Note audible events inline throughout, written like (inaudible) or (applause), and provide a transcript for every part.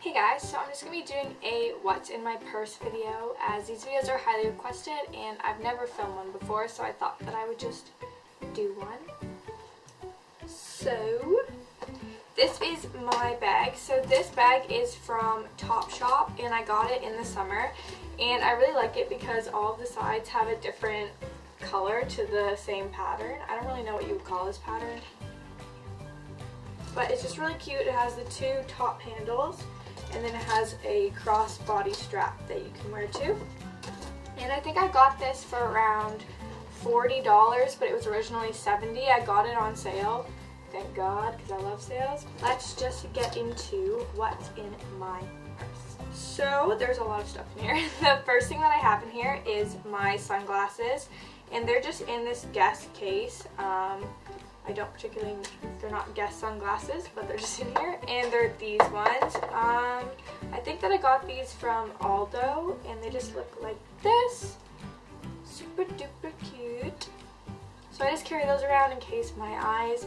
Hey guys, so I'm just going to be doing a what's in my purse video as these videos are highly requested and I've never filmed one before so I thought that I would just do one. So, this is my bag. So this bag is from Topshop and I got it in the summer and I really like it because all of the sides have a different color to the same pattern. I don't really know what you would call this pattern. But it's just really cute. It has the two top handles and then it has a crossbody strap that you can wear too. And I think I got this for around $40, but it was originally 70 I got it on sale. Thank God, because I love sales. Let's just get into what's in my purse. So, there's a lot of stuff in here. (laughs) the first thing that I have in here is my sunglasses, and they're just in this Guess case. Um, I don't particularly, they're not Guess sunglasses, but they're just in here. And they're these ones. Um, I think that I got these from Aldo, and they just look like this. Super duper cute. So I just carry those around in case my eyes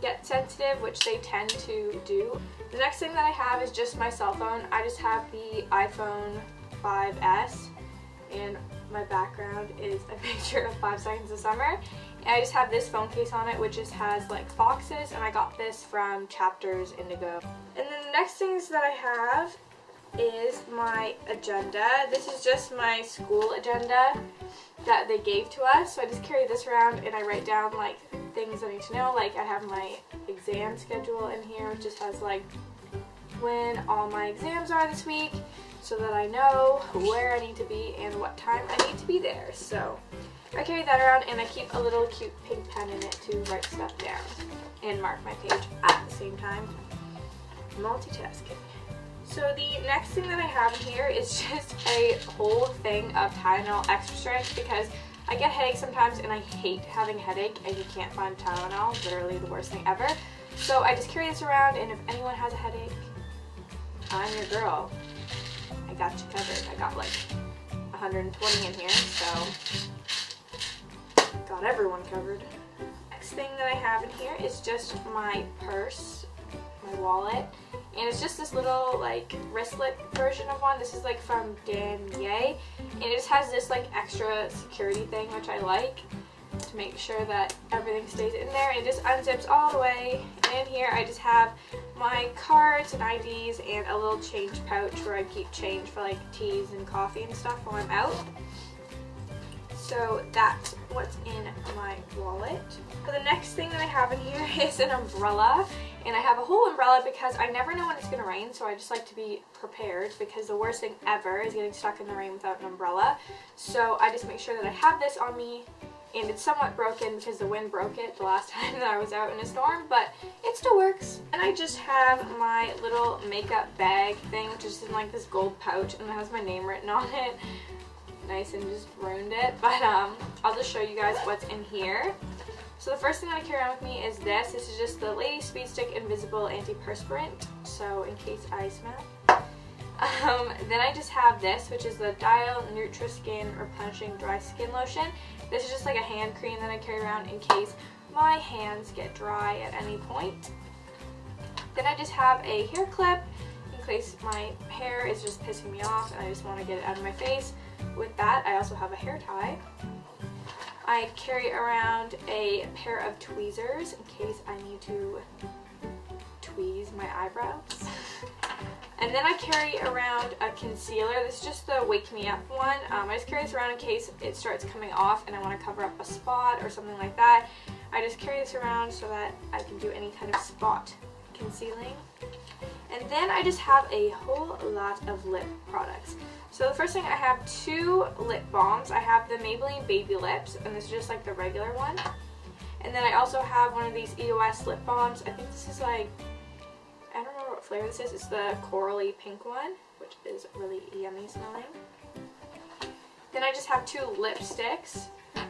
get sensitive, which they tend to do. The next thing that I have is just my cell phone. I just have the iPhone 5S, and my background is a (laughs) picture of 5 Seconds of Summer. And I just have this phone case on it which just has like boxes and I got this from Chapters Indigo. And then the next things that I have is my agenda. This is just my school agenda that they gave to us. So I just carry this around and I write down like things I need to know. Like I have my exam schedule in here which just has like when all my exams are this week so that I know where I need to be and what time I need to be there. So I carry that around and I keep a little cute pink pen in it to write stuff down and mark my page at the same time. Multitasking. So the next thing that I have here is (laughs) just a whole thing of Tylenol extra strength because I get headaches sometimes and I hate having a headache and you can't find Tylenol, literally the worst thing ever. So I just carry this around and if anyone has a headache, I'm your girl. I got you covered. I got like 120 in here, so got everyone covered. Next thing that I have in here is just my purse, my wallet, and it's just this little like wristlet version of one. This is like from Damier, and it just has this like extra security thing which I like to make sure that everything stays in there. It just unzips all the way, and in here I just have my cards and IDs and a little change pouch where I keep change for like teas and coffee and stuff while I'm out. So that's what's in my wallet. So the next thing that I have in here (laughs) is an umbrella. And I have a whole umbrella because I never know when it's going to rain. So I just like to be prepared because the worst thing ever is getting stuck in the rain without an umbrella. So I just make sure that I have this on me. And it's somewhat broken because the wind broke it the last (laughs) time that I was out in a storm. But it still works. And I just have my little makeup bag thing which is in like this gold pouch. And it has my name written on it nice and just ruined it. (laughs) But um, I'll just show you guys what's in here. So the first thing that I carry around with me is this. This is just the Lady Speed Stick Invisible Antiperspirant. So in case I smell. Um, then I just have this, which is the Dial Nutriskin Replenishing Dry Skin Lotion. This is just like a hand cream that I carry around in case my hands get dry at any point. Then I just have a hair clip in case my hair is just pissing me off and I just want to get it out of my face. With that, I also have a hair tie. I carry around a pair of tweezers in case I need to tweeze my eyebrows. (laughs) and then I carry around a concealer. This is just the Wake Me Up one. Um, I just carry this around in case it starts coming off and I want to cover up a spot or something like that. I just carry this around so that I can do any kind of spot concealing. And then I just have a whole lot of lip products. So the first thing, I have two lip balms. I have the Maybelline Baby Lips, and this is just like the regular one. And then I also have one of these EOS lip balms. I think this is like, I don't remember what flavor this is. It's the corally pink one, which is really yummy smelling. Then I just have two lipsticks.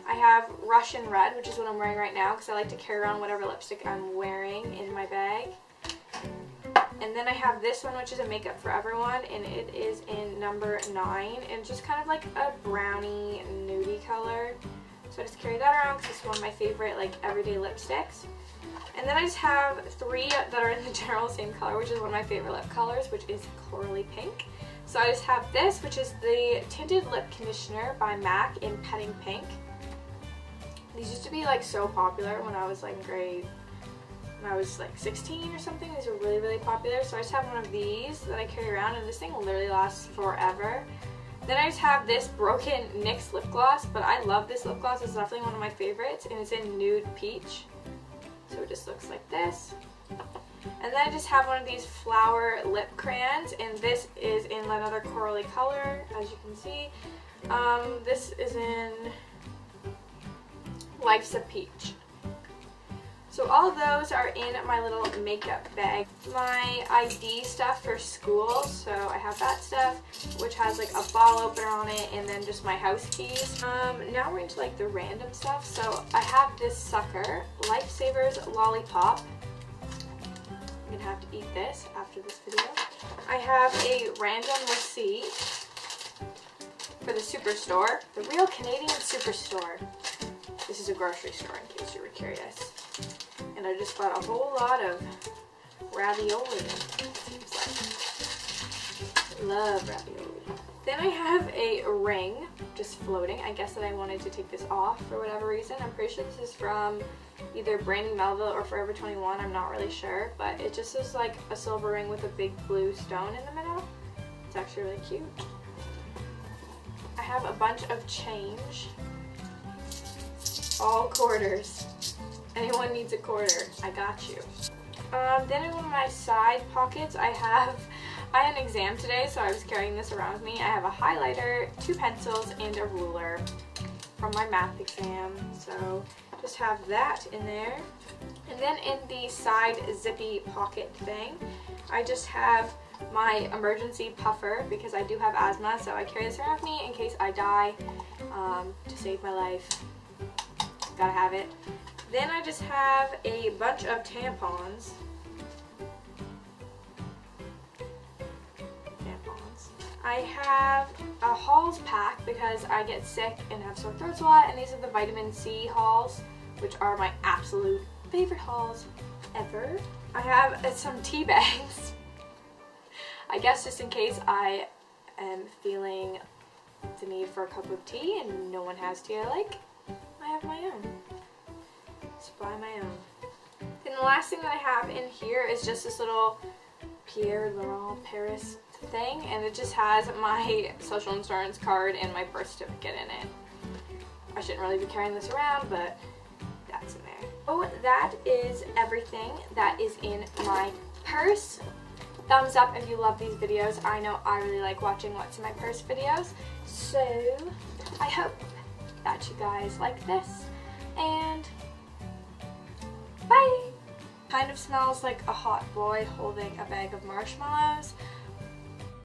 I have Russian Red, which is what I'm wearing right now because I like to carry around whatever lipstick I'm wearing in my bag. And then I have this one, which is a Makeup for Everyone, and it is in number 9, and just kind of like a brownie, nudie color. So I just carry that around because it's one of my favorite like everyday lipsticks. And then I just have three that are in the (laughs) general same color, which is one of my favorite lip colors, which is Corally Pink. So I just have this, which is the Tinted Lip Conditioner by MAC in Petting Pink. These used to be like so popular when I was like in grade, when I was like 16 or something. These were really, really popular. So I just have one of these that I carry around and this thing will literally last forever. Then I just have this Broken NYX lip gloss, but I love this lip gloss. It's definitely one of my favorites and it's in Nude Peach. So it just looks like this. And then I just have one of these flower lip crayons, and this is in another corally color, as you can see. Um, this is in Life's a Peach. So all those are in my little makeup bag. My ID stuff for school, so I have that stuff, which has like a ball opener on it, and then just my house keys. Um, now we're into like the random stuff. So I have this sucker, Lifesavers Lollipop. I'm gonna have to eat this after this video. I have a random receipt for the Superstore, the real Canadian Superstore. This is a grocery store in case you were curious. And I just bought a whole lot of ravioli, like. Love ravioli. Then I have a ring just floating. I guess that I wanted to take this off for whatever reason. I'm pretty sure this is from either Brandy Melville or Forever 21. I'm not really sure. But it just is like a silver ring with a big blue stone in the middle. It's actually really cute. I have a bunch of change. All quarters. Anyone needs a quarter, I got you. Um, then in one of my side pockets, I have, (laughs) I had an exam today, so I was carrying this around with me. I have a highlighter, two pencils, and a ruler from my math exam. So just have that in there. And then in the side zippy pocket thing, I just have my emergency puffer because I do have asthma, so I carry this around with me in case I die um, to save my life. Gotta have it. Then I just have a bunch of tampons. Tampons. I have a Halls pack because I get sick and have sore throats a lot, and these are the vitamin C Halls, which are my absolute favorite Halls ever. I have uh, some tea (laughs) bags. I guess just in case I am feeling the need for a cup of tea and no one has tea I like, I have my own supply my own. And the last thing that I have in here is just this little Pierre Laurent Paris thing and it just has my social insurance card and my birth certificate in it. I shouldn't really be carrying this around but that's in there. Oh, that is everything that is in my purse. Thumbs up if you love these videos. I know I really like watching what's in my purse videos. So I hope that you guys like this and Bye! Kind of smells like a hot boy holding a bag of marshmallows.